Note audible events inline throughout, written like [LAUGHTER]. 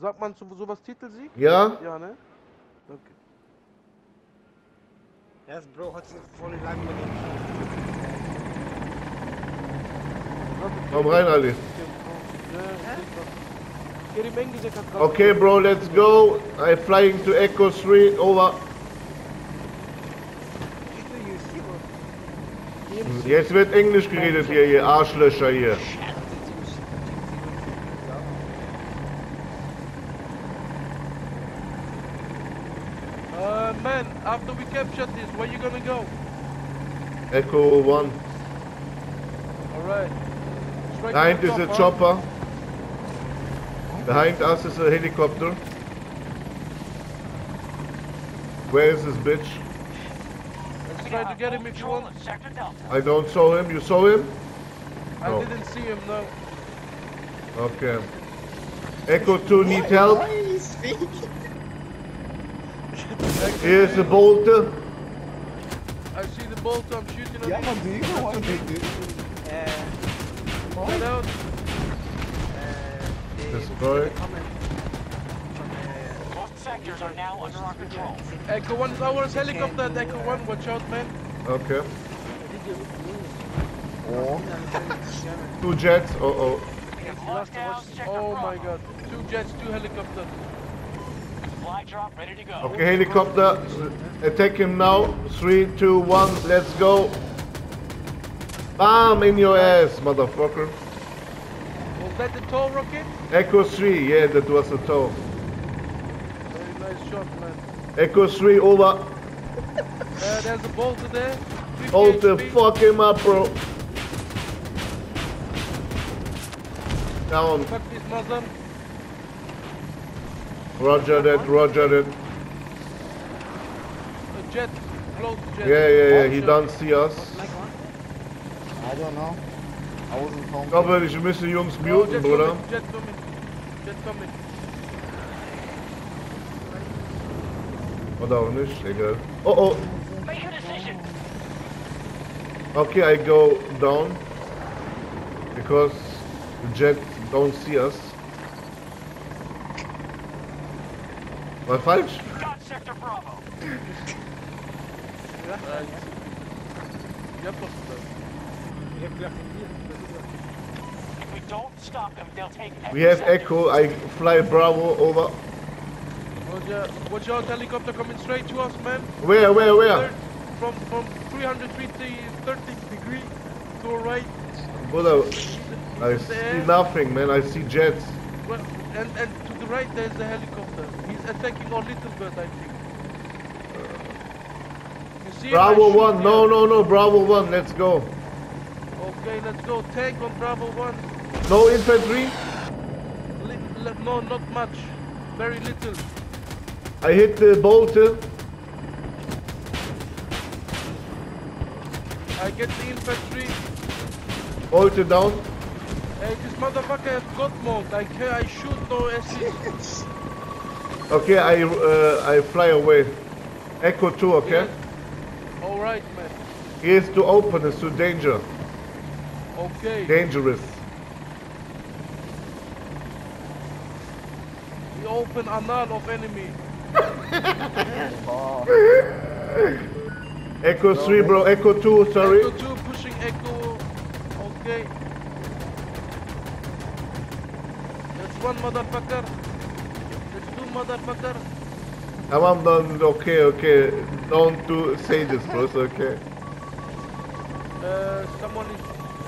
Sagt man zu sowas Titelsieg? Ja? Ja, ne? Okay. Yes, bro, hat sich voll lang Komm rein, Ali. Okay, bro, let's go. I'm flying to Echo 3. Over. Jetzt wird Englisch geredet hier, ihr Arschlöcher hier. After capture this, where you gonna go? Echo 1. Alright. Straight Behind is the a huh? chopper. Behind us is a helicopter. Where is this bitch? Let's try to get him if you want. I don't saw him. You saw him? I No. didn't see him, no. Okay. Echo 2 need help. Why you speak? Here's the bolter. I see the bolt, I'm shooting at Ja, him. man, do you know what they do? Uh, Get out. uh, they Destroy. they comment from, Most sectors are now under our control. Echo 1 is ours, helicopter at Echo 1, watch out, man. Okay. Oh, [LAUGHS] Two jets. Uh oh. We have locked down sector Oh my god. Two jets, two helicopters. Fly drop ready to go. Okay, helicopter. Attack him now. Three, two, one. Let's go. Bam in your ass, motherfucker. Was that the tow rocket? Echo 3. Yeah, that was a tow. Very nice shot, man. Echo 3 over. Uh, there's a bolter there. 50 Hold the HP. fuck him up, bro. Down. Fuck this mother. Roger that, roger that. A jet. Close jet. Yeah, yeah, yeah, he shot. don't see us. I don't know. I wasn't home. Ich glaube, ich müsse Jungs oh, muten, jet Bruder. coming, jet coming. Jet coming. Oder auch nicht, egal. Oh, oh. Make a decision. Okay, I go down. Because the jet don't see us. War falsch? Got sector Bravo. Ich hab doch gesagt. Ich hab gedacht, hier, If we don't stop them, they'll take We have. Echo, I fly Bravo over. Roger. Watch out, helicopter coming straight to us, man. Where, where, where? From from 350, 30 degree to our right. Bruder, He's I see nothing, man. I see jets. Well, and and to the right there's a helicopter. He's attacking our little bird, I think. You uh, see Bravo 1, no, here. no, no, Bravo 1, let's go. Okay, let's go. Tank on Bravo 1. No infantry? Li- li- no, not much. Very little. I hit the bolter. Uh. I get the infantry. Bolter down. Hey, this motherfucker has got mode. I can I shoot no assist. [LAUGHS] Okay, I uh, I fly away. Echo 2, okay? All right, man. He is too open, it's too danger. Okay. Dangerous. We open anal of enemy. Oh, [LAUGHS] Echo 3, bro. Echo 2, sorry. Echo 2 pushing Echo. Okay. That's one motherfucker. Motherfucker. I'm I'm done. Okay, okay. Don't do say this, bro. It's okay. Uh, someone is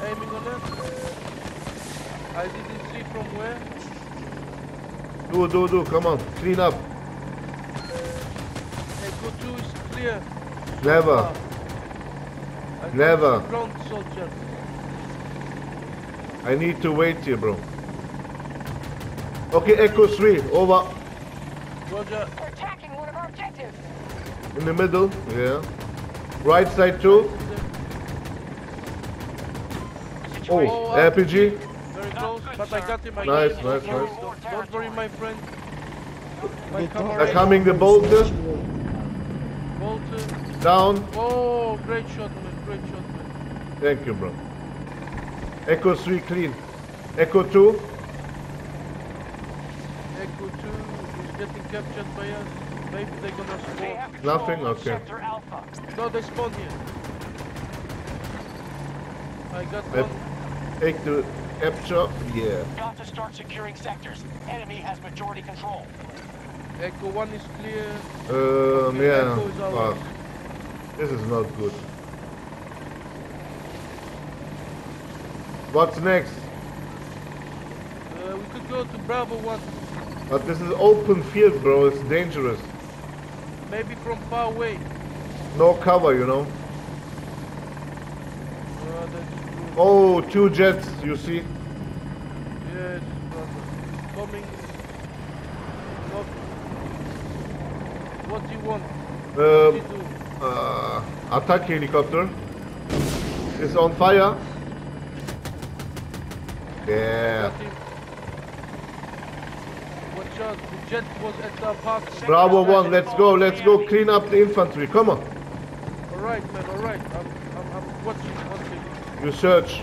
aiming on us. Uh, I didn't see from where. Do, do, do. Come on. Clean up. Uh, Echo 2 is clear. Never. Ah. I Never. Ground soldiers. I need to wait here, bro. Okay, Echo 3. Over. Roger. We're attacking one of our objectives. In the middle. Yeah. Right side too. Oh, Oh, uh, RPG. Very close, but I got him. I Nice, got nice, nice. Don't, don't worry, my friend. My They They're camera coming the bolter. Bolter. Down. Oh, great shot, man. Great shot, man. Thank you, bro. Echo 3 clean. Echo 2. Echo Echo 2 is getting captured by us. Maybe they're gonna They spawn. have Nothing? Okay. Alpha. No, they spawn here. I got Yep. one. Take the capture. Yeah. Got to start securing sectors. Enemy has majority control. Echo 1 is clear. Um, Okay, yeah. Echo is. Fuck. This is not good. What's next? Uh, we could go to Bravo 1. But this is open field, bro. It's dangerous. Maybe from far away. No cover, you know. Uh. Oh, two jets, you see? Yes, brother. Coming. Not. What do you want? Um, you uh, attack helicopter It's on fire. Yeah. Got him. Watch out, the jet was at the park. Bravo one, let's go, let's go clean up the infantry. Come on. Alright, man, alright. I'm, I'm, I'm watching, watching. You search.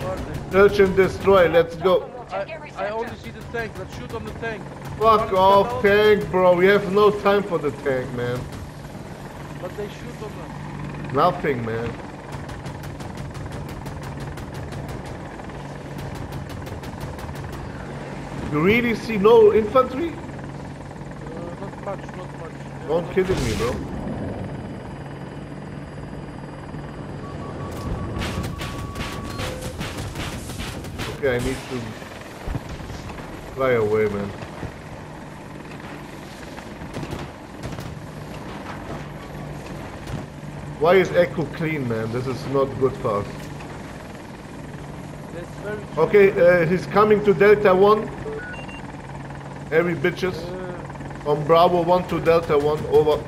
Search and destroy. Let's go. I, I only see the tank. Let's shoot on the tank. Fuck off, tank, bro. We have no time for the tank, man. But they shoot on them. Nothing, man. You really see no infantry? Uh, not much, not much. Yeah, Don't kidding me, bro. Okay, I need to fly away, man. Why is Echo clean, man? This is not good for us. That's very true. Okay, uh, he's coming to Delta 1. Heavy bitches. From Bravo 1 to Delta 1, over.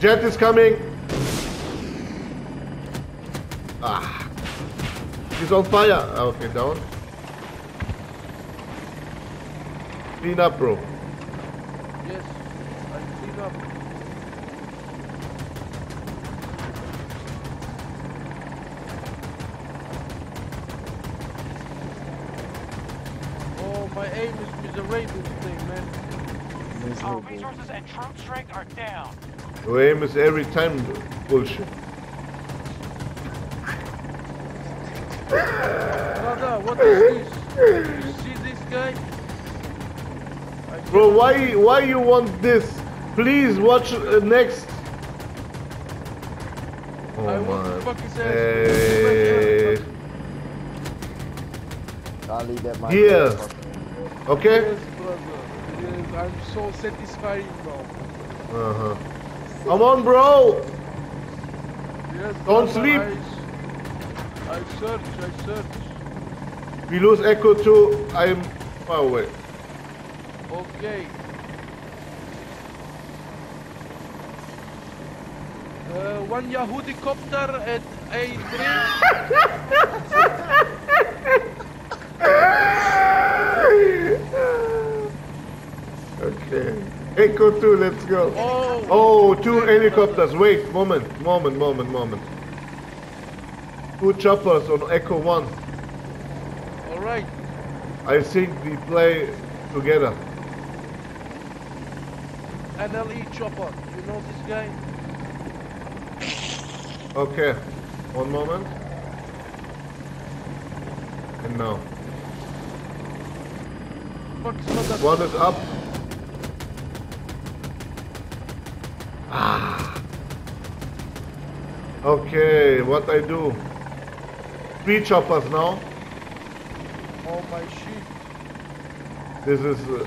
Jet is coming. Ah. He's on fire. Ah, Okay, down. Clean up, bro. yes, I clean up. Oh, my aim is miserable thing, man. Our Miserable. resources and troop strength are down. Your aim is every time bullshit. Brother, what is this? You see this guy? Bro, why why you want this? Please watch uh, next. Oh I want to man. fuck his ass. Hey. I'll leave that my Here. Okay? Yes, brother. Yes, I'm so satisfying now. Uh-huh. Come on, bro. Yes, Don't sleep. I, I search, I search. We lose Echo too. I'm far away. Okay. Uh, one Yahudi copter at A3. [LAUGHS] Okay. Echo 2, let's go. Oh, Oh, two helicopters. Wait, moment, moment, moment, moment. Two choppers on Echo 1. alright. I think we play together. NLE chopper. You know this guy? Okay. One moment. And now. Fuck, it's not that. One is up. Okay, what I do? Three choppers now. Oh my shit. This is. Uh,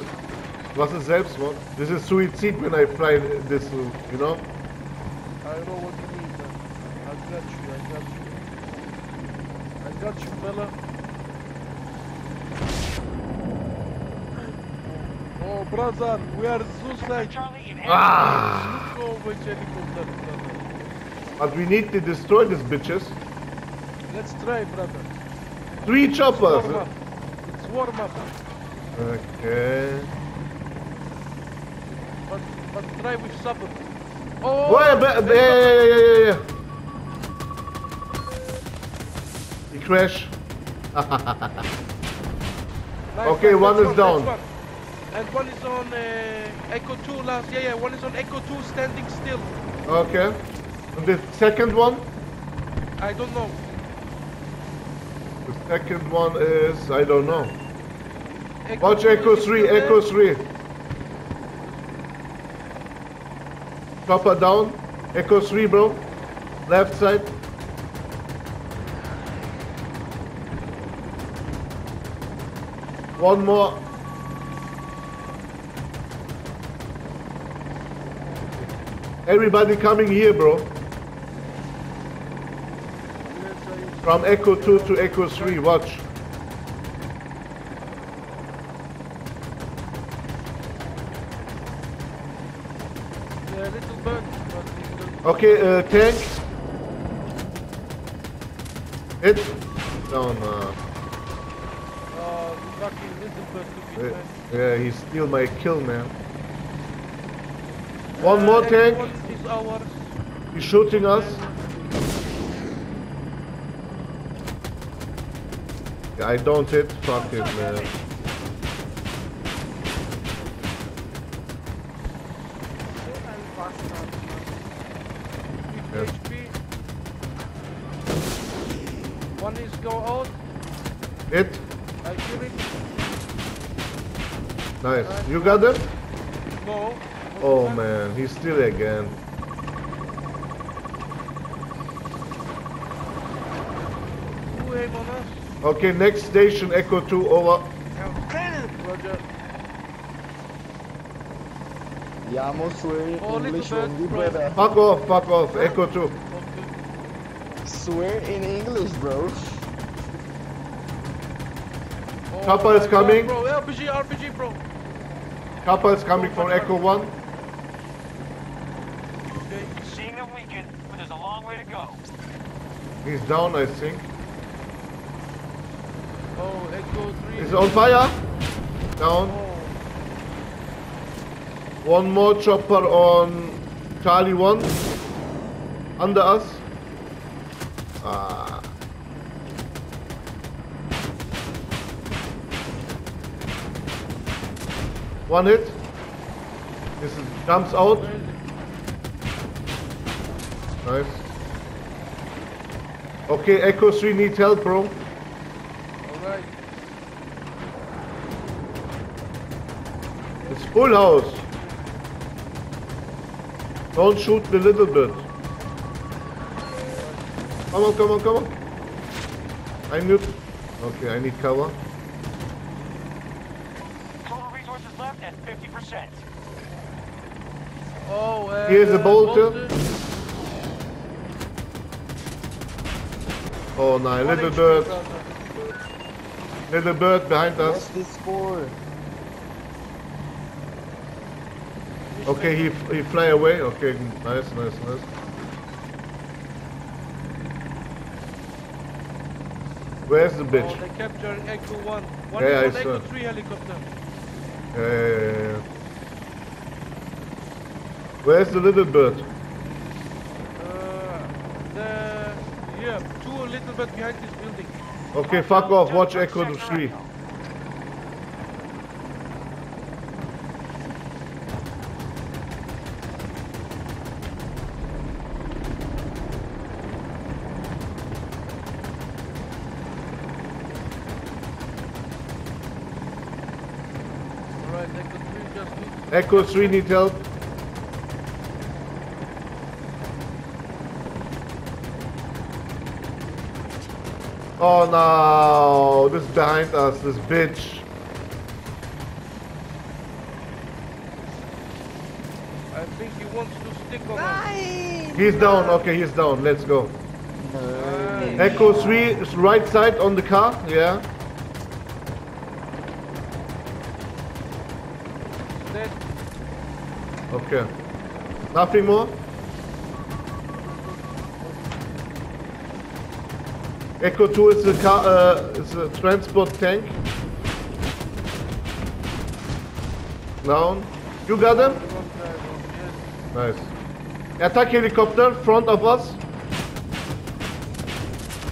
was ist Selbstmord? This is suicide when I fly this, uh, you know? I know what you mean, man. I got you, I got you. I got you, fella. Oh, brother, we are suicide. Charlie in Ah! Look over helicopter, brother. But we need to destroy these bitches. Let's try, brother. Three choppers. Warm up. It's warm up. Okay. But, but try with support. Oh! Wait, but, yeah, yeah, yeah, yeah, yeah. He crashed. [LAUGHS] Nice, Okay, one nice is down. one. And one is on uh, Echo 2 last. Yeah, yeah. One is on Echo 2 standing still. Okay. The second one? I don't know. The second one is I don't know. Echo Watch Echo 3. Echo 3. Chopper down. Echo 3, bro. Left side. One more. Everybody coming here, bro. Yes, I- From Echo 2 to Echo 3, watch. Okay, uh, tank. Hit. Down. Uh, Oh, uh, yeah, he steal my kill, man. One more tank. He's shooting us. I don't hit. Fuck it, man. One is go out. Hit. I hear it. Nice. You got him? No. Oh man, he's still again. Who aim on us? Okay, next station, Echo 2, over. Roger. Yeah, I'm gonna swear in English only, brother. Fuck off, fuck off, Echo 2. Okay. Swear in English, bro. Oh Chopper is coming. Bro, RPG, RPG, bro. Kappa is coming from Echo 1. Okay. Seeing them weaken, but there's a long way to go. He's down, I think. Echo 3. He's on fire. Down. One more chopper on Charlie 1. Under us. Ah. One hit. This is jumps out. Nice. Okay, Echo 3 needs help, bro. Alright. It's full house. Don't shoot the little bit. Come on, come on, come on. I need. Okay, I need cover. Total resources left at 50%. Oh, uh, Here's a bolter. bolter. Oh no, One little bird, little bird behind What's us. this for? Okay, he he fly away. Okay, nice, nice, nice. Where's the Oh, bitch? they captured Echo 1. One Yeah, is on Echo saw. 3 helicopter. Yeah, yeah, yeah. Where's the little bird? Uh, the yeah, two little bit behind this building. Okay, fuck off. Watch Echo 3. Alright, Echo 3 just needs Echo 3 need help. Oh no, this is behind us, this bitch. I think he wants to stick on us. He's down, okay, he's down, let's go. Nice. Echo 3 is right side on the car, yeah. Dead. Okay. Nothing more? Echo 2 is a car, uh, is a transport tank. Down. You got them? Nice. Attack helicopter, front of us.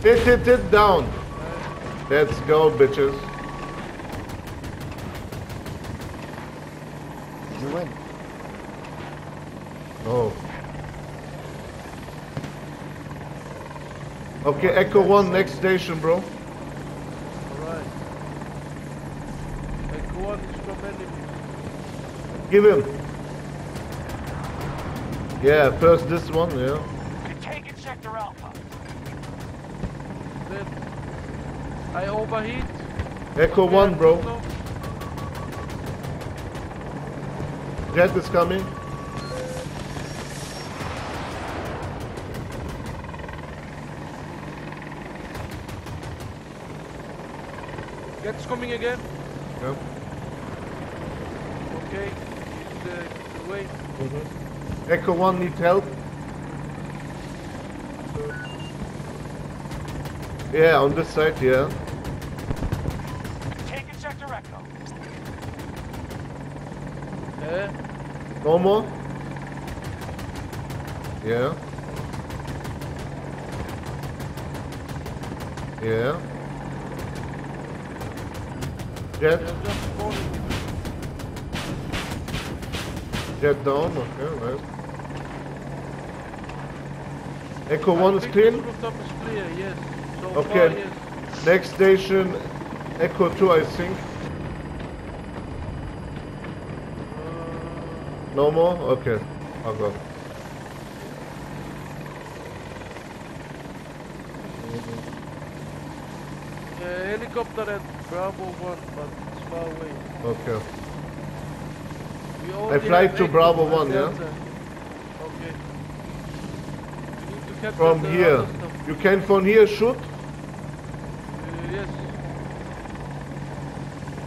Hit, hit, hit, down. Let's go, bitches. Okay, Echo 1, next station, bro. Alright. Echo 1 is from enemy. Give him. Yeah, first this one, yeah. We're taking Sector Alpha. Then I overheat. Echo Okay, 1, bro. no. Jet is coming. Gets coming again. Yeah. Okay. It's the, the way. Mhm. Echo 1 needs help. Yeah, on this side, yeah. Taking Sector Echo. Eh? No more? Yeah. Yeah. Jet, They're just falling. jet down, okay, nice. Echo I 1 is clean. rooftop is clear, yes. So Okay. far, yes. Next station, Echo 2, I think. Uh, No more? Okay, I'll go. yeah, helicopter at Bravo 1, but it's far away. Okay. I fly to Bravo and 1, yeah? Okay. We need to capture From here. You can from here shoot? Uh, yes.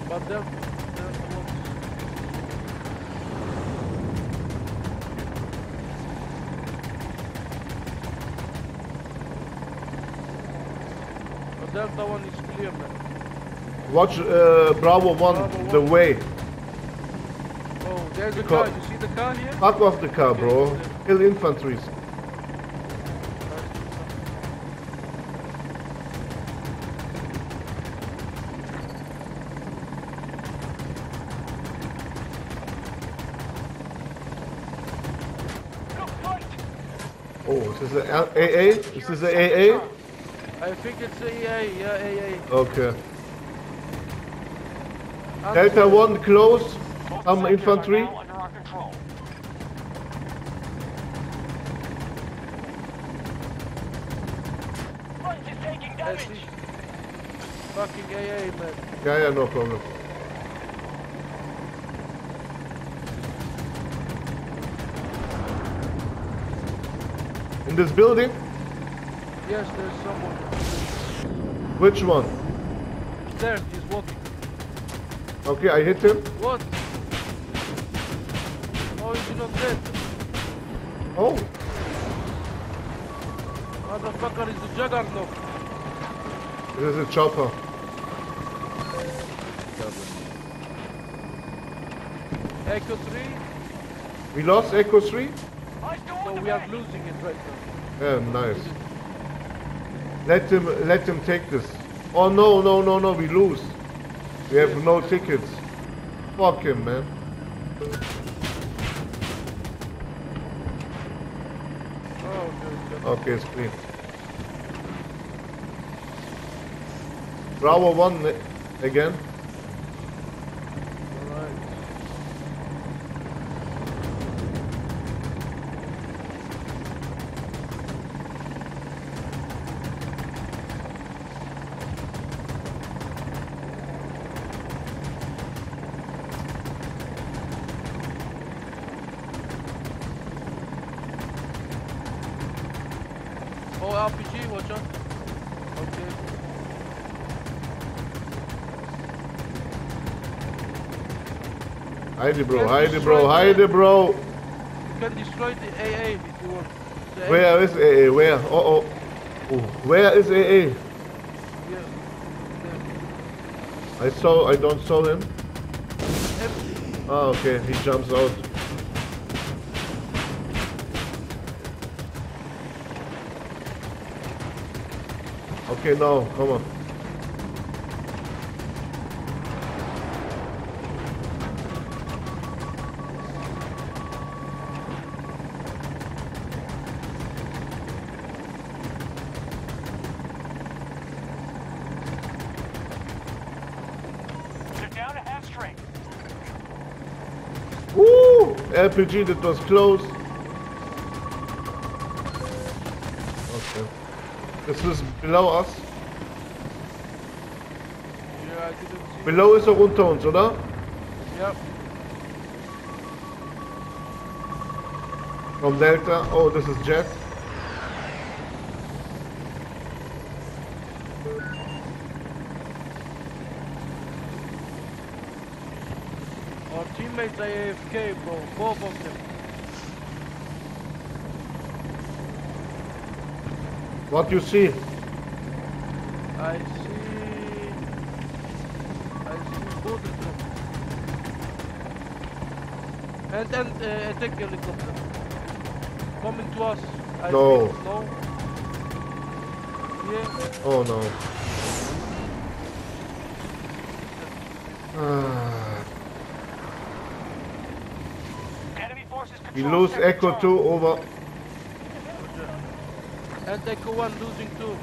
But Delta, Delta wants... But Delta 1 is clear, man. Watch uh, Bravo 1, Bravo the 1. way. Oh, there's a car. You see the car here? Fuck off the car, bro. Kill infantry. Oh, is this a L- AA? Is this a AA? I think it's a EA, yeah, AA. Okay. Delta 1 close. Both Some sectors infantry. Are now under our control. Front is taking damage. see. Fucking AA, man. Yeah, yeah, no problem. In this building? Yes, there's someone. Which one? There, he's walking. Okay, I hit him. What? Oh, is he not dead? Oh, Motherfucker is a juggernaut. this is a chopper. Echo 3, We lost Echo 3? Eyes go so we are losing it right now. Yeah, nice. Let him let him take this. Oh no no no no we lose. We have no tickets. Fuck him man. Okay, it's clean. Bravo one again. Alright. Oh, RPG, watch out. Okay. Heidi bro, Yes, Heidi bro, the- Heidi bro. You can destroy the AA if you want. Where is AA? Where? Oh oh. oh. Where is AA? Yeah. I saw I don't saw him. Ah okay, he jumps out. Okay now, come on. RPG that was close. Okay. This is below us. Yeah. Below ist er unter uns, oder? Yep. From Delta. Oh, this is Jet. Teammates AFK, bro. Both of them. What you see? I see. I see both of them. And and uh, attack helicopter coming to us. I No. think. No. Yeah. Oh no. Ah, Enemy forces we control lose Echo 2 over. And Echo One losing 2.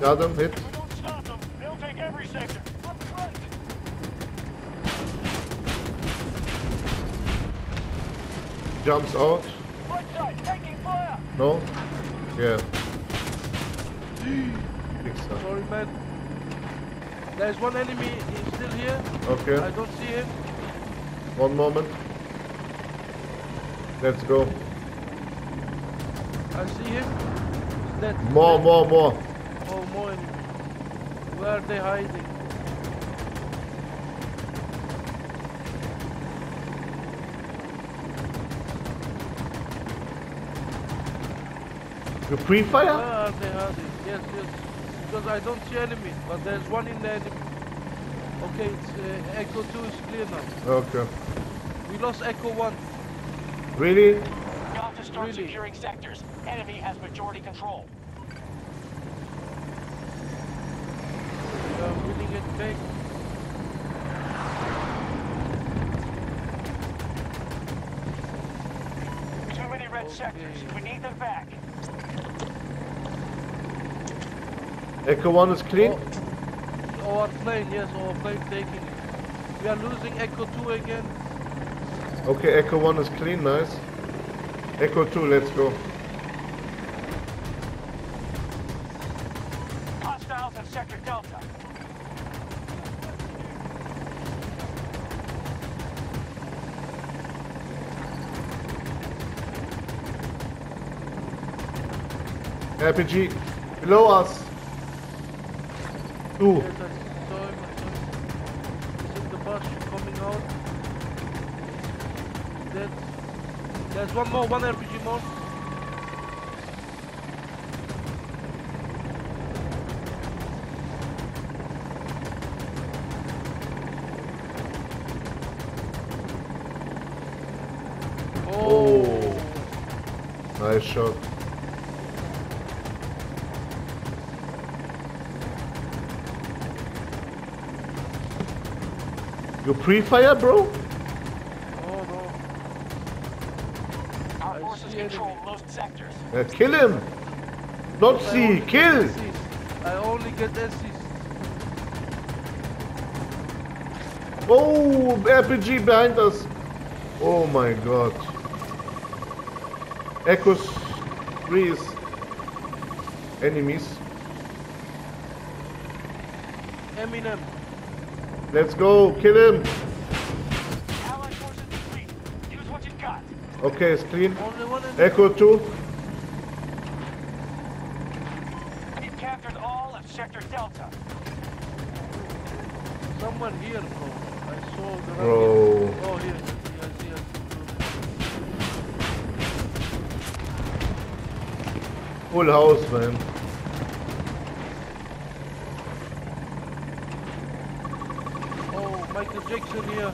Got him, hit. Don't stop them. They'll take every sector. Jumps out. Right side, taking fire. No? Yeah. Fix that. Sorry, man. There's one enemy. He's still here. Okay. I don't see him. one moment. Let's go. I see him. He's dead. More, Dead. more, more. Oh, more enemies. Where are they hiding? You pre-fire? are they hiding? Yes, yes. Because I don't see enemy, but there's one in the enemy. Okay, it's uh, Echo 2 is clear now. Okay. We lost Echo 1. Really? Got to start Really? securing sectors. Enemy has majority control. We are winning it back. Too many red sectors. We need them back. Echo 1 is clean? Oh, our plane, yes, our plane taking it. We are losing Echo 2 again. Okay, Echo 1 is clean, nice. Echo 2, let's go. Hostiles in sector Delta. RPG, below us. Dead. There's one more, one RPG more. Oh. Nice shot. You pre-fire, bro? Oh no. Our forces control most sectors. Uh, kill him! Not I C, only get kill! I only get SCs. Oh, RPG behind us. Oh my god. Echoes 3 enemies. Eminem. Let's go, kill him. Allied forces complete. Use what you've got. Okay, it's clean. Only one enemy. Echo 2. We've captured all of sector Delta. Someone here, bro. I saw the Bro. Oh, here. I see, I see. Full house, man. Oh, Michael Jackson here.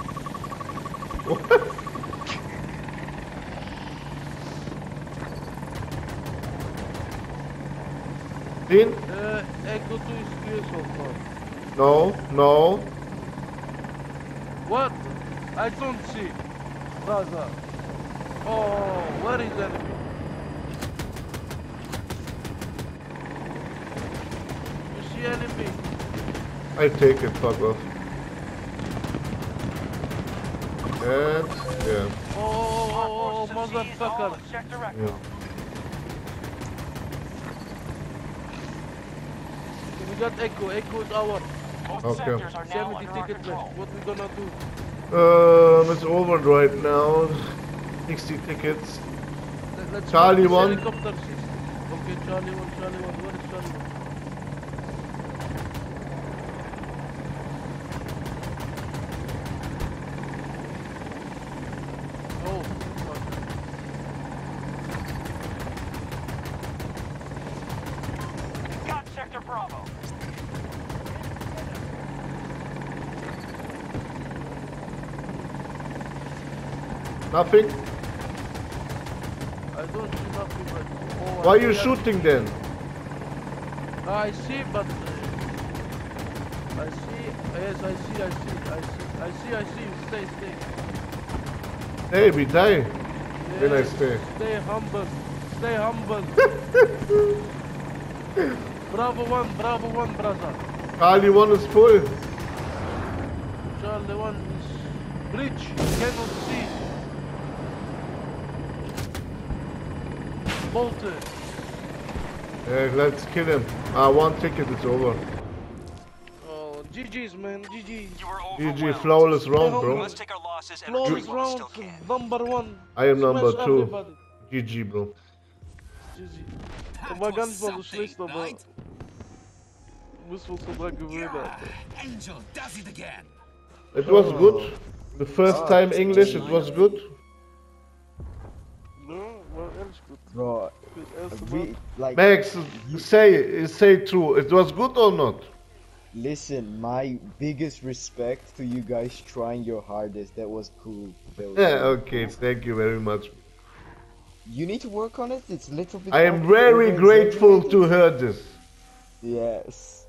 Clean? Uh, Echo 2 is clear so far. No, no. What? I don't see. Brother. Oh, where is enemy? You see enemy. I take it, fuck off. And yeah, Oh, oh, oh, oh, forces have seized all motherfucker. of Sector Echo. yeah. We got Echo. Echo is our. Both Okay. sectors are now 70 under our control. left. What we gonna do? Um, it's over right now. 60 tickets. Let- Let's Charlie one. Helicopter system. Okay, Charlie one, Charlie one. Where is Charlie one? Oh, fuck. Got Sector Bravo. Nothing? I don't see nothing. But, oh, Why are you shooting then? I see, but uh, I see. Yes, I see. I see. I see. I see. I see. Stay, stay. Hey, we die. Then I Yes, stay. Stay humble. Stay humble. [LAUGHS] bravo one. Bravo one, brother. Charlie 1 is full. Charlie one is bridge. Cannot see. Bolted. Yeah, let's kill him. Ah, one ticket is over. Oh, GG's man. GG. You were GG, flawless round, bro. Let's take our losses and Flawless retreat while we round. still can. Number one. I am number Smash two. everybody. GG, bro. GG. Aber ganz mal so schlecht, aber muss man so dran gewöhnen. Alter. Angel does it again. It was good. The first time English, it was good. Bro, Das erste Mal. we, like, Max, say say true. It was good or not? listen, my biggest respect to you guys trying your hardest. That was cool. That was Yeah, cool. okay. Thank you very much. You need to work on it. It's a little bit. I am very grateful to hear this. Yes.